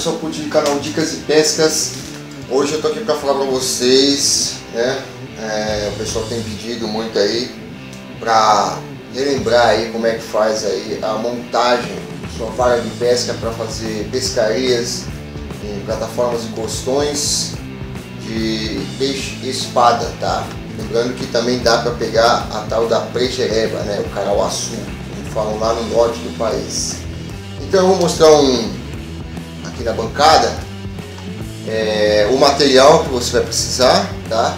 Pessoal curte do canal Dicas e Pescas. Hoje eu tô aqui para falar para vocês, né? É, o pessoal tem pedido muito aí para relembrar aí como é que faz aí a montagem sua vara de pesca para fazer pescarias em plataformas e costões de peixe espada, tá? Lembrando que também dá para pegar a tal da prejereba, né? O carauaçu, que falam lá no norte do país. Então eu vou mostrar um aqui na bancada é, o material que você vai precisar, tá?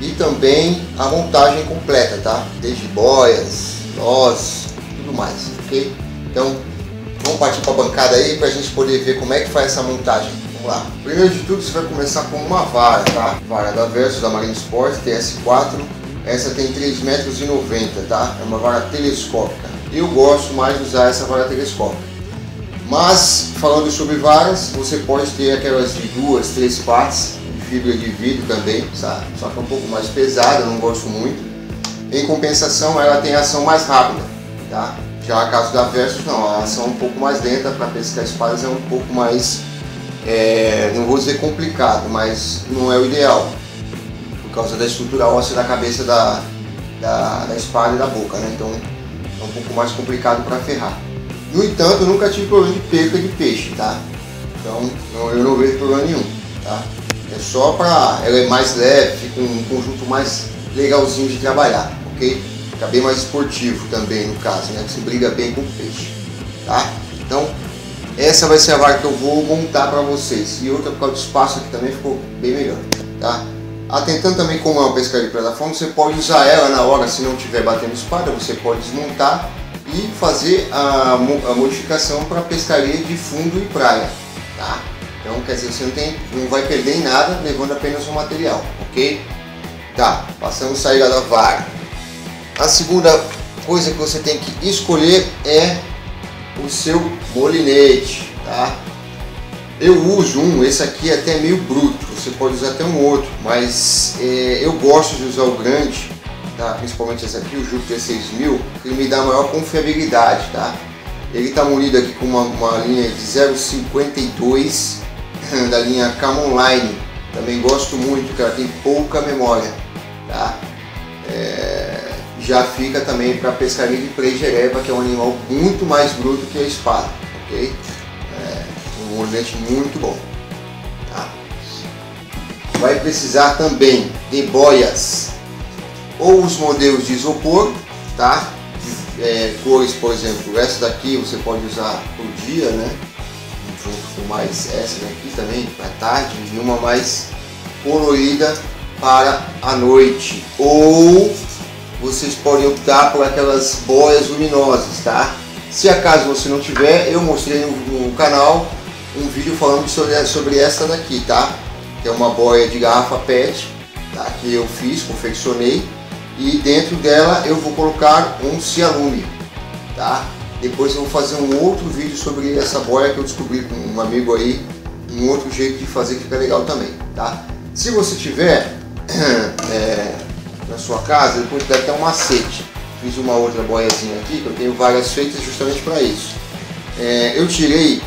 E também a montagem completa, tá? Desde boias, nós, tudo mais, ok? Então, vamos partir para a bancada aí para a gente poder ver como é que faz essa montagem. Vamos lá. Primeiro de tudo, você vai começar com uma vara, tá? Vara da Versus, da Marine Sport, TS4. Essa tem 3,90 metros, tá? É uma vara telescópica. Eu gosto mais de usar essa vara telescópica. Mas, falando sobre varas, você pode ter aquelas de duas, três partes, de fibra de vidro também, sabe? só que é um pouco mais pesada, não gosto muito. Em compensação, ela tem ação mais rápida, tá? Já a caso da Versus, não, a ação é um pouco mais lenta, para pescar espadas é um pouco mais, é, não vou dizer complicado, mas não é o ideal, por causa da estrutura óssea da cabeça da, da, da espada e da boca, né? Então é um pouco mais complicado para ferrar. No entanto, eu nunca tive problema de perca de peixe, tá? Então, eu não vejo problema nenhum, tá? É só para ela é mais leve, fica um conjunto mais legalzinho de trabalhar, ok? Fica bem mais esportivo também no caso, né? Que você briga bem com o peixe, tá? Então, essa vai ser a vara que eu vou montar para vocês. E outra por causa do espaço aqui também ficou bem melhor, tá? Atentando também como é uma pescaria de plataforma, você pode usar ela na hora, se não estiver batendo espada, você pode desmontar e fazer a, a modificação para pescaria de fundo e praia, tá? Então quer dizer, você não, tem, não vai perder em nada levando apenas o material, ok? Tá, passamos saída da vara. A segunda coisa que você tem que escolher é o seu molinete, tá? Eu uso um, esse aqui é até meio bruto, você pode usar até um outro, mas é, eu gosto de usar o grande tá? principalmente esse aqui, o Júpiter 6000, que me dá maior confiabilidade. Tá? Ele está munido aqui com uma, uma linha de 0,52 da linha Camon Line. Também gosto muito, porque ela tem pouca memória. Tá? É, já fica também para pescaria de prejereba, que é um animal muito mais bruto que a espada. ok? É, um molinete muito bom. Tá? Vai precisar também de boias ou os modelos de isopor, tá? É, cores, por exemplo, essa daqui você pode usar por dia, né? Com mais essa daqui também para tarde e uma mais colorida para a noite. Ou vocês podem optar por aquelas boias luminosas, tá? Se acaso você não tiver, eu mostrei no, no canal um vídeo falando sobre, sobre essa daqui, tá? Que é uma boia de garrafa PET, tá? Que eu fiz, confeccionei e dentro dela eu vou colocar um cialume, tá? Depois eu vou fazer um outro vídeo sobre essa boia que eu descobri com um amigo aí, um outro jeito de fazer que fica legal também, tá? Se você tiver é, na sua casa, depois deve ter um macete. Fiz uma outra boiazinha aqui, que eu tenho várias feitas justamente para isso. É, eu tirei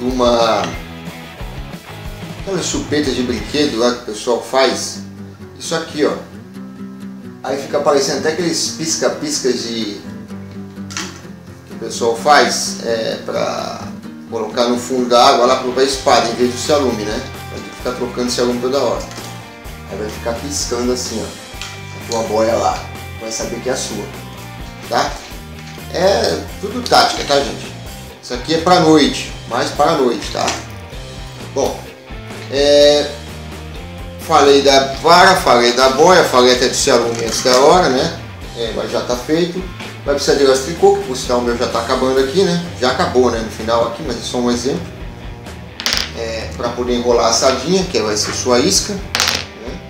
uma aquela chupeta de brinquedo lá que o pessoal faz. Isso aqui, ó Aí fica parecendo até aqueles pisca-piscas de que o pessoal faz é, para colocar no fundo da água lá para a espada em vez do cialume, né? Vai ter que ficar trocando cialume toda hora. Aí vai ficar piscando assim, ó. A tua boia lá. Vai saber que é a sua. Tá? É tudo tática, tá gente? Isso aqui é para noite, mais para noite, tá? Bom, é, falei da vara, falei da boia, falei até do cialume antes da hora, né? É, mas já está feito. Vai precisar de elástico, que por sinal o meu já está acabando aqui, né? Já acabou, né? No final aqui, mas é só um exemplo. É, para poder enrolar a sardinha, que vai ser sua isca. Né?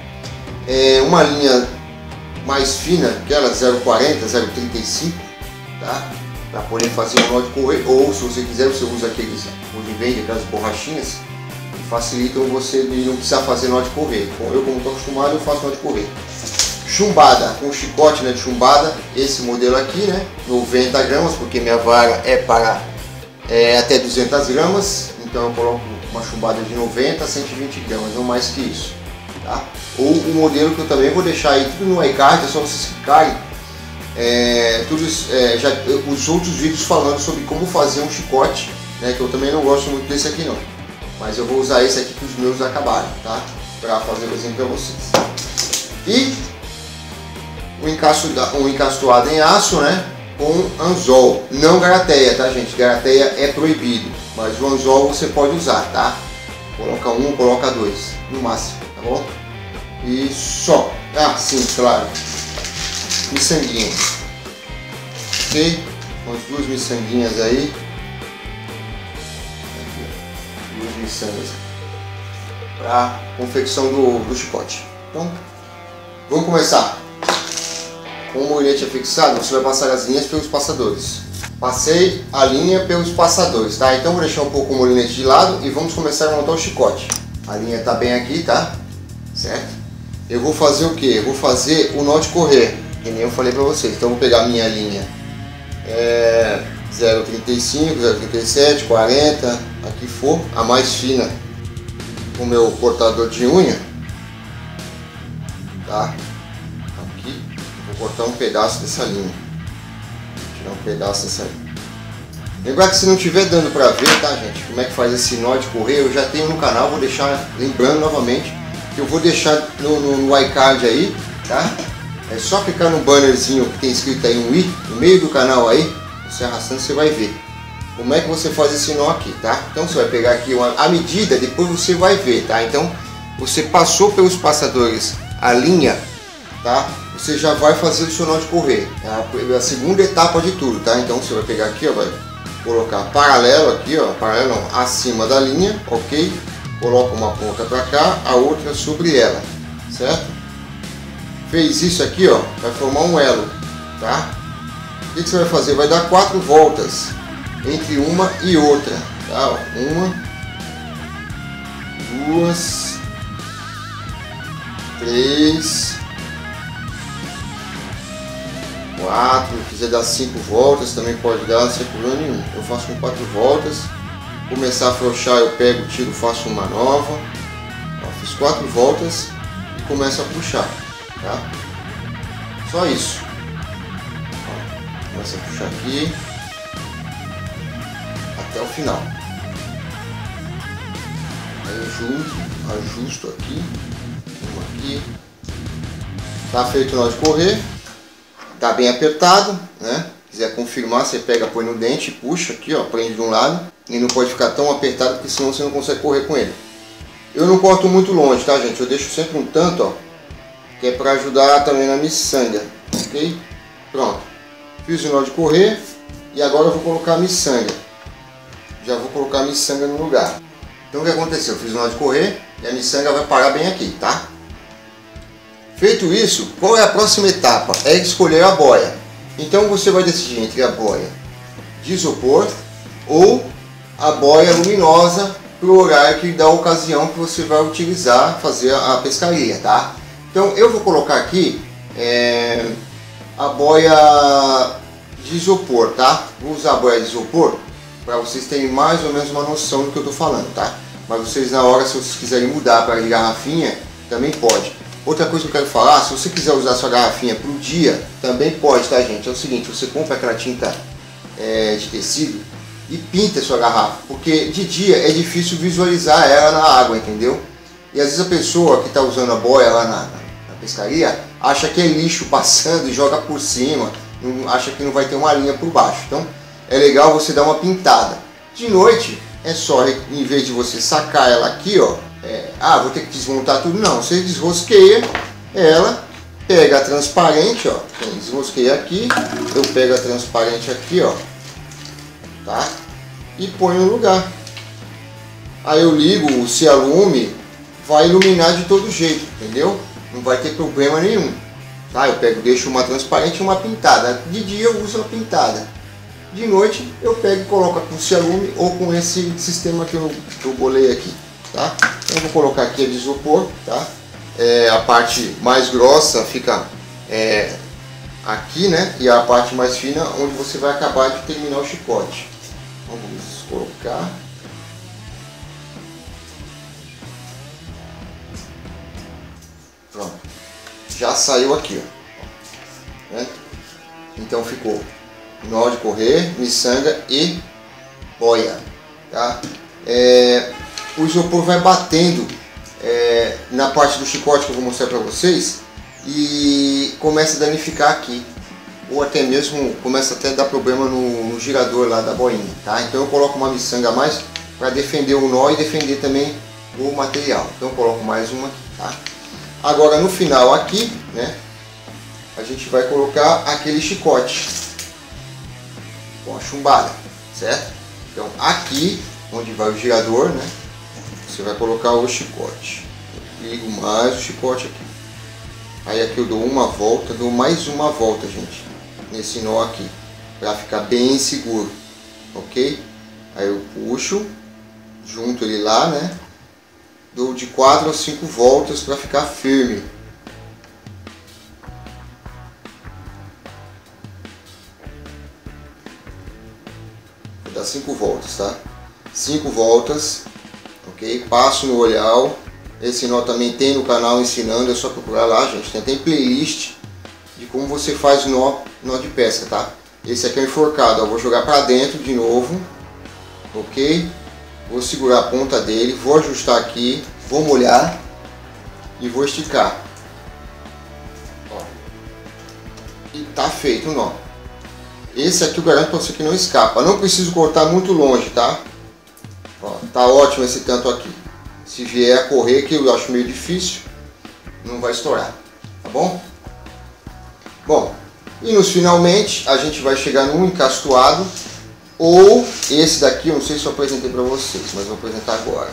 É, uma linha mais fina, aquela 0,40, 0,35, tá? Para poder fazer o nó de correr. Ou se você quiser, você usa aqueles onde vende aquelas borrachinhas facilitam você de não precisar fazer nó de correr. Eu, como estou acostumado, eu faço nó de correr. Chumbada, com chicote né, de chumbada, esse modelo aqui, né, 90 gramas, porque minha vara é para é, até 200 gramas, então eu coloco uma chumbada de 90 a 120 gramas, não mais que isso. Tá? Ou o modelo que eu também vou deixar aí tudo no iCard, é só vocês clicarem. É, tudo, é, já, os outros vídeos falando sobre como fazer um chicote, né, que eu também não gosto muito desse aqui não. Mas eu vou usar esse aqui que os meus acabaram, tá? Para fazer o exemplo para vocês. E o, encasto, o encastoado em aço, né? Com anzol, não garateia, tá gente? Garateia é proibido, mas o anzol você pode usar, tá? Coloca um, coloca dois, no máximo, tá bom? E só. Ah, sim, claro. Miçanguinha. Ok? Umas duas miçanguinhas aí. Para confecção do, do chicote. Então, vamos começar. Com o molinete fixado, você vai passar as linhas pelos passadores. Passei a linha pelos passadores, tá? Então vou deixar um pouco o molinete de lado e vamos começar a montar o chicote. A linha está bem aqui, tá? Certo? Eu vou fazer o que? Vou fazer o nó de correr, que nem eu falei para vocês. Então eu vou pegar a minha linha é, 0,35, 0,37, 40, aqui for, a mais fina com o meu cortador de unha, tá? Aqui, vou cortar um pedaço dessa linha, tirar um pedaço dessa linha. Lembrar que se não estiver dando para ver, tá gente, como é que faz esse nó de correr, eu já tenho no canal, vou deixar, lembrando novamente, que eu vou deixar no, no, no iCard aí, tá? É só clicar no bannerzinho que tem escrito aí um i, no meio do canal aí, você arrastando você vai ver como é que você faz esse nó aqui, tá? Então você vai pegar aqui uma, a medida, depois você vai ver, tá? Então você passou pelos passadores a linha, tá? Você já vai fazer o seu nó de correr, é a, a segunda etapa de tudo, tá? Então você vai pegar aqui, ó, vai colocar paralelo aqui, ó, paralelo não, acima da linha, ok? coloca uma ponta para cá, a outra sobre ela, certo? Fez isso aqui, ó, vai formar um elo, tá? O que, você vai fazer? Vai dar quatro voltas entre uma e outra, tá? Uma, duas, três, quatro. Se quiser dar cinco voltas, também pode dar sem problema nenhum. Eu faço com quatro voltas começar a afrouxar eu pego, tiro, faço uma nova. Ó, fiz quatro voltas e começo a puxar, tá? Só isso. Ó, começa a puxar aqui até o final. Aí eu junto, ajusto aqui, aqui. Tá feito nós correr, tá bem apertado, né? quiser confirmar, você pega, põe no dente, puxa aqui, ó, prende de um lado e não pode ficar tão apertado porque senão você não consegue correr com ele. Eu não corto muito longe, tá gente? Eu deixo sempre um tanto, ó, que é para ajudar também na miçanga, ok? Pronto. Fiz o nó de correr e agora eu vou colocar a miçanga. Já vou colocar a miçanga no lugar. Então o que aconteceu? Eu fiz o nó de correr e a miçanga vai parar bem aqui, tá? Feito isso, qual é a próxima etapa? É escolher a boia. Então você vai decidir entre a boia de isopor ou a boia luminosa para o horário que dá a ocasião que você vai utilizar fazer a pescaria, tá? Então eu vou colocar aqui é, a boia de isopor, tá? Vou usar a boia de isopor para vocês terem mais ou menos uma noção do que eu estou falando, tá? Mas vocês na hora, se vocês quiserem mudar para garrafinha, também pode. Outra coisa que eu quero falar, se você quiser usar sua garrafinha para o dia, também pode, tá gente? É o seguinte, você compra aquela tinta é, de tecido e pinta a sua garrafa, porque de dia é difícil visualizar ela na água, entendeu? E às vezes a pessoa que está usando a boia lá na, pescaria acha que é lixo passando e joga por cima, não, acha que não vai ter uma linha por baixo. Então é legal você dar uma pintada. De noite é só, em vez de você sacar ela aqui, ó, é, ah, vou ter que desmontar tudo. Não, você desrosqueia ela, pega a transparente, ó, desrosqueia aqui, eu pego a transparente aqui, ó, tá? E põe no lugar. Aí eu ligo o cialume, vai iluminar de todo jeito, entendeu? Não vai ter problema nenhum. Tá? Eu pego, deixo uma transparente e uma pintada. De dia eu uso a pintada. De noite eu pego e coloco com cialume ou com esse sistema que eu, que eu bolei aqui tá? Eu vou colocar aqui de isopor, tá? É, a parte mais grossa fica é, aqui, né? E a parte mais fina onde você vai acabar de terminar o chicote. Vamos colocar. Já saiu aqui, ó. Né? Então ficou nó de correr, miçanga e boia, tá? É, o isopor vai batendo é, na parte do chicote que eu vou mostrar para vocês e começa a danificar aqui ou até mesmo começa até a dar problema no, no girador lá da boinha, tá? Então eu coloco uma miçanga a mais para defender o nó e defender também o material. Então eu coloco mais uma aqui, tá? Agora no final aqui, né, a gente vai colocar aquele chicote com a chumbada, certo? Então aqui, onde vai o girador, né, você vai colocar o chicote. Eu ligo mais o chicote aqui. Aí aqui eu dou uma volta, dou mais uma volta, gente nesse nó aqui, para ficar bem seguro, ok? Aí eu puxo, junto ele lá, né? Dou de 4 a 5 voltas para ficar firme. Vou dar 5 voltas, tá? 5 voltas, ok? Passo no olhal. Esse nó também tem no canal ensinando, é só procurar lá, gente. Tem, tem playlist de como você faz nó, nó de pesca, tá? Esse aqui é o enforcado, eu vou jogar para dentro de novo, ok? Vou segurar a ponta dele, vou ajustar aqui, vou molhar e vou esticar. Ó. E tá feito o nó. Esse aqui eu garanto para você que não escapa. Não preciso cortar muito longe, tá? Ó, tá ótimo esse tanto aqui. Se vier a correr, que eu acho meio difícil, não vai estourar, tá bom? Bom, e nos finalmente a gente vai chegar num encastoado ou esse daqui, eu não sei se eu apresentei para vocês, mas vou apresentar agora.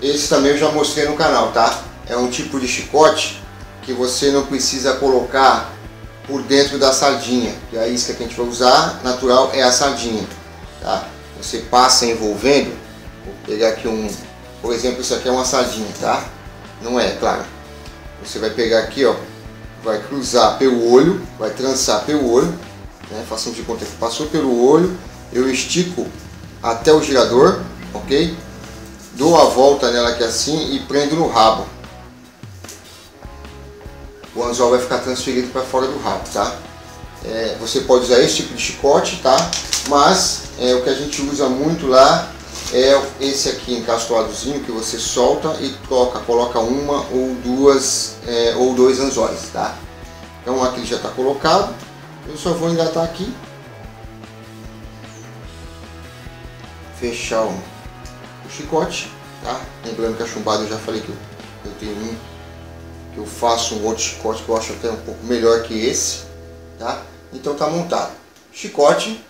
Esse também eu já mostrei no canal, tá? É um tipo de chicote que você não precisa colocar por dentro da sardinha. E a isca que a gente vai usar, natural, é a sardinha, tá? Você passa envolvendo, vou pegar aqui um, por exemplo, isso aqui é uma sardinha, tá? Não é, claro. Você vai pegar aqui, ó, vai cruzar pelo olho, vai trançar pelo olho, né? façamos de conta que passou pelo olho, eu estico até o girador, ok? Dou a volta nela aqui assim e prendo no rabo. O anzol vai ficar transferido para fora do rabo, tá? É, você pode usar esse tipo de chicote, tá? Mas é, o que a gente usa muito lá é esse aqui encastoadozinho que você solta e troca, coloca uma ou duas é, ou dois anzóis, tá? Então aqui já está colocado, eu só vou engatar aqui, fechar o, chicote, tá? Lembrando que a chumbada eu já falei que eu, eu tenho um que eu faço um outro chicote que eu acho até um pouco melhor que esse, tá? Então tá montado, chicote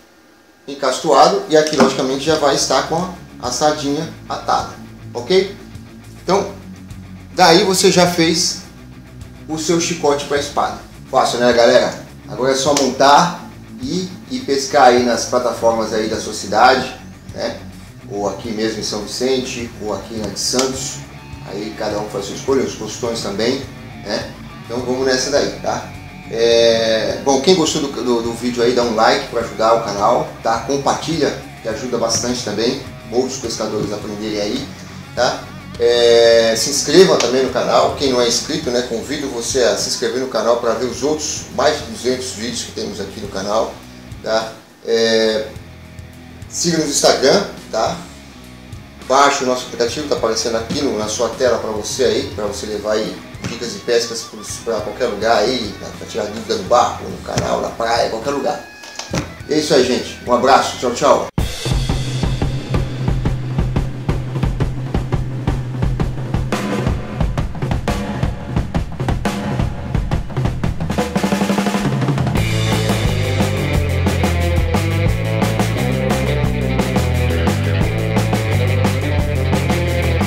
encastoado e aqui logicamente já vai estar com a a sardinha atada, ok? Então, daí você já fez o seu chicote para espada. Fácil, né, galera? Agora é só montar e pescar aí nas plataformas aí da sua cidade, né? Ou aqui mesmo em São Vicente, ou aqui na de Santos. Aí cada um faz sua escolha, os postões também, né? Então vamos nessa daí, tá? É... Bom, quem gostou do, do, do vídeo aí, dá um like para ajudar o canal, tá? Compartilha, que ajuda bastante também outros pescadores aprenderem aí, tá? É, se inscrevam também no canal, quem não é inscrito, né, convido você a se inscrever no canal para ver os outros mais de 200 vídeos que temos aqui no canal, tá? É, siga no Instagram, tá? Baixe o nosso aplicativo, está aparecendo aqui no, na sua tela para você aí, para você levar aí dicas de pescas para qualquer lugar aí, para tirar dúvida no barco, no canal, na praia, qualquer lugar. É isso aí, gente. Um abraço. Tchau, tchau.